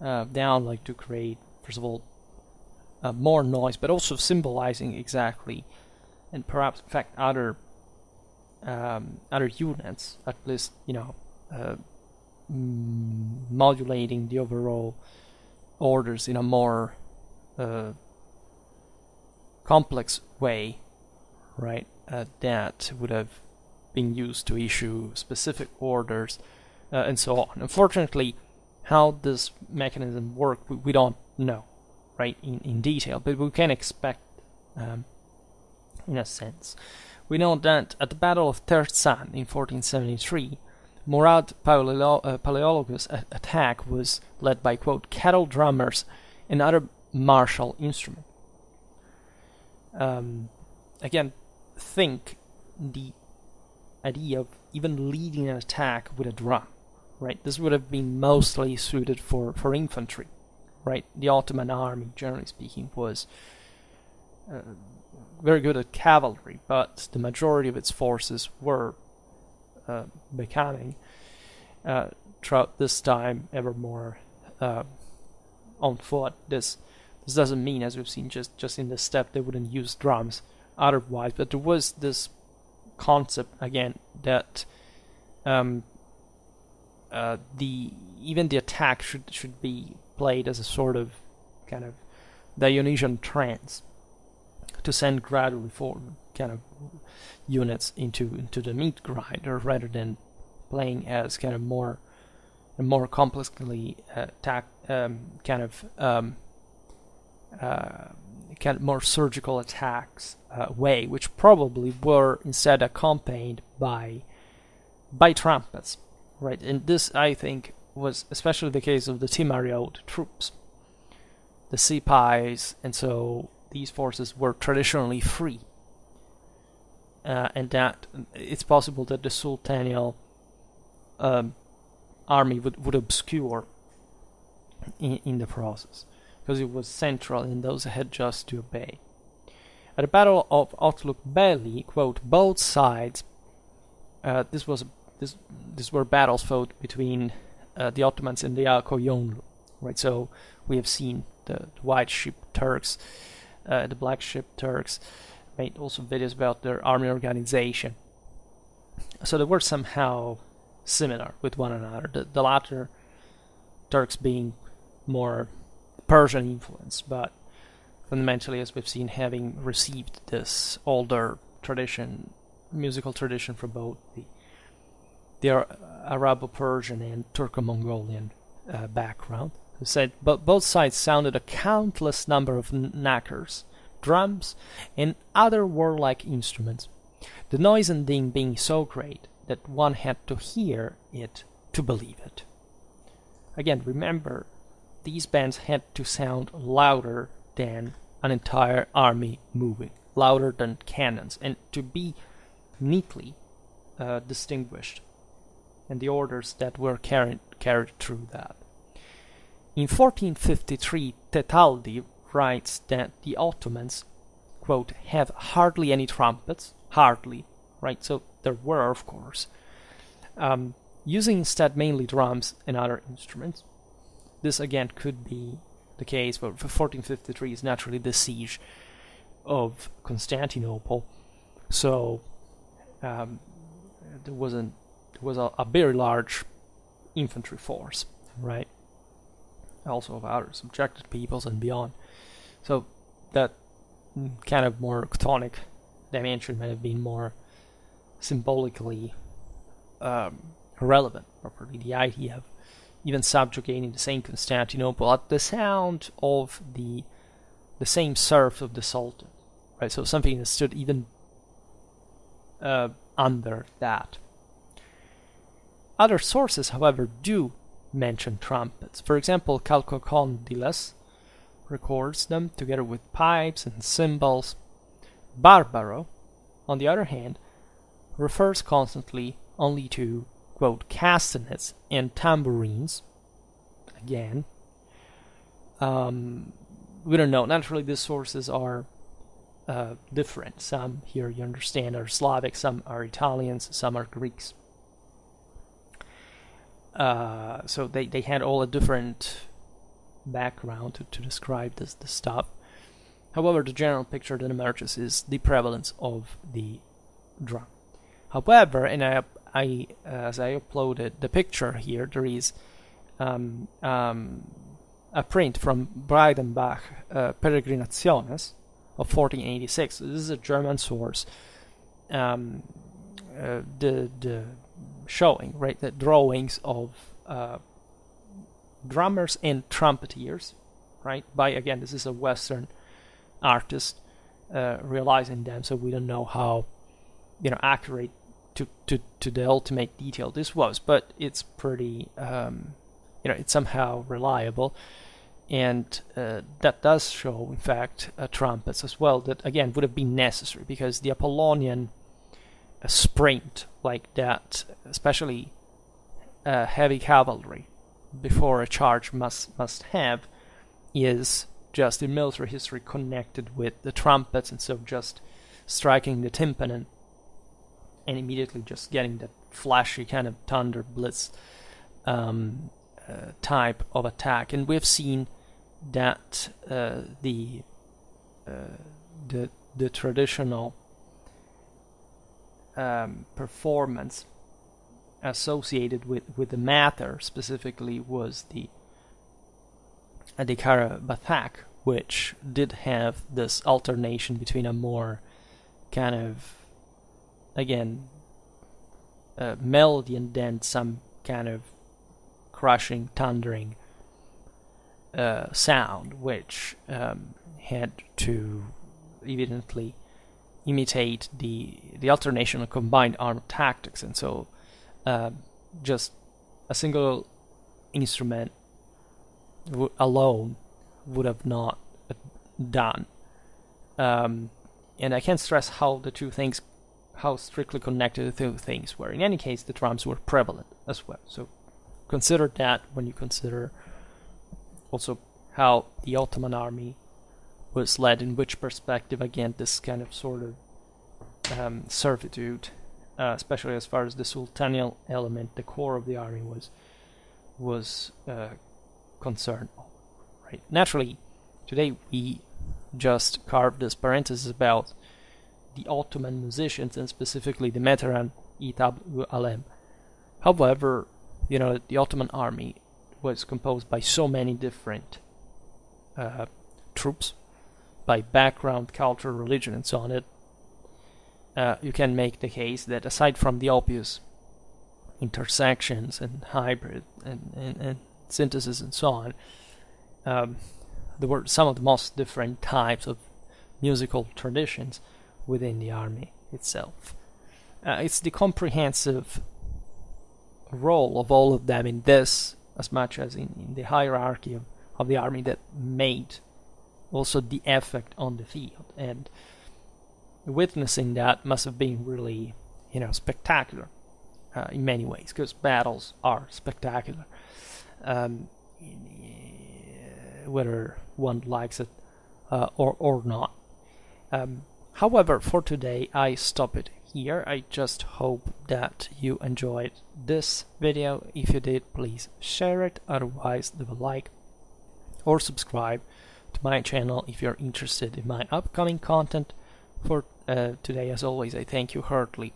uh, down, like to create, first of all, uh, more noise, but also symbolizing exactly, and perhaps in fact other um, other units, at least you know, uh, modulating the overall orders in a more uh, complex way, right? Uh, that would have been used to issue specific orders uh, and so on. Unfortunately, how this mechanism worked, we, we don't know, right, in, in detail, but we can expect, um, in a sense. We know that at the Battle of Tercan in 1473, Murad uh, Palaeologus' attack was led by, quote, cattle drummers and other martial instruments. Um, again, think the idea of even leading an attack with a drum, right? This would have been mostly suited for, for infantry, right? The Ottoman army, generally speaking, was very good at cavalry, but the majority of its forces were uh, becoming, uh, throughout this time, ever more uh, on foot. This this doesn't mean, as we've seen just just in the steppe, they wouldn't use drums otherwise, but there was this concept again that um, uh, the even the attack should should be played as a sort of kind of Dionysian trance to send gradually forward kind of units into into the meat grinder rather than playing as kind of more more complexly uh, attack um, kind of um, uh, kind of more surgical attacks uh, way, which probably were instead accompanied by by trumpets, right? And this, I think, was especially the case of the Timariot troops, the Sipais, and so these forces were traditionally free, uh, and that it's possible that the Sultanial um, army would, would obscure in, in the process because it was central and those had just to obey. At the Battle of Otluk quote, both sides, uh, this was this these were battles fought between uh, the Ottomans and the Akkoyunlu, right? So we have seen the, the white ship Turks, uh, the black ship Turks, made also videos about their army organization. So they were somehow similar with one another. The, the latter Turks being more Persian influence, but fundamentally, as we've seen, having received this older tradition, musical tradition from both the the Arabo-Persian and Turco-Mongolian uh, background. Who said, both sides sounded a countless number of nakers, drums, and other warlike instruments. The noise and din being so great that one had to hear it to believe it. Again, remember these bands had to sound louder than an entire army moving, louder than cannons, and to be neatly uh, distinguished, and the orders that were carried, carried through that. In 1453, Tetaldi writes that the Ottomans, quote, have hardly any trumpets, hardly, right? So there were, of course, um, using instead mainly drums and other instruments. This again could be the case, but 1453 is naturally the siege of Constantinople. So um, there wasn't there was a, a, very large infantry force, right? Also of other subjected peoples and beyond. So that kind of more chthonic dimension might have been more symbolically um, relevant, properly the idea of even subjugating the same Constantinople at the sound of the the same serfs of the Sultan, right? So something that stood even uh, under that. Other sources, however, do mention trumpets. For example, Chalcondyles records them together with pipes and cymbals. Barbaro, on the other hand, refers constantly only to, quote, castanets and tambourines. Again, um, we don't know. Naturally, these sources are uh, different. Some here you understand are Slavic, some are Italians, some are Greeks. Uh, so they, they had all a different background to, to describe this, this stuff. However, the general picture that emerges is the prevalence of the drum. However, and I, I as I uploaded the picture here, there is um, um, a print from Breydenbach uh, Peregrinationes of 1486. This is a German source. Um, uh, the the showing right the drawings of uh, drummers and trumpeters, right? By again, this is a Western artist uh, realizing them, so we don't know how you know accurate to to to the ultimate detail this was, but it's pretty um, you know it's somehow reliable and uh, that does show, in fact, uh, trumpets as well. That again would have been necessary because the Apollonian uh, sprint like that, especially uh, heavy cavalry, before a charge must must have, is just in military history connected with the trumpets, and so just striking the tympanum and immediately just getting that flashy kind of thunder blitz um, uh, type of attack. And we've seen that uh, the uh, the the traditional um, performance associated with, with the mehter specifically was the Adhikara Bathak, which did have this alternation between a more kind of again uh, melody and then some kind of crushing, thundering uh, sound, which um, had to evidently imitate the the alternation of combined arm tactics, and so uh, just a single instrument w- alone would have not done. Um, and I can't stress how the two things, how strictly connected the two things were. In any case, the drums were prevalent as well. So consider that when you consider also how the Ottoman army was led, in which perspective, again, this kind of sort of um, servitude, uh, especially as far as the sultanial element, the core of the army was was uh, concerned. Right. Naturally, today we just carved this parenthesis about the Ottoman musicians and specifically the Meteran Itab Alem. However, you know, the Ottoman army was composed by so many different uh, troops, by background, culture, religion, and so on. It uh, you can make the case that aside from the obvious intersections and hybrid and, and, and synthesis and so on, um, there were some of the most different types of musical traditions within the army itself. Uh, it's the comprehensive role of all of them in this as much as in, in the hierarchy of, of the army that made also the effect on the field. And witnessing that must have been really, you know, spectacular uh, in many ways, because battles are spectacular, um, whether one likes it uh, or or not. Um, however, for today, I stop it here. I just hope that you enjoyed this video. If you did, please share it. Otherwise, leave a like or subscribe to my channel if you're interested in my upcoming content. For uh, today, as always, I thank you heartily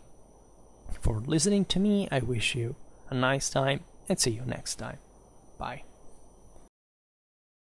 for listening to me. I wish you a nice time and see you next time. Bye.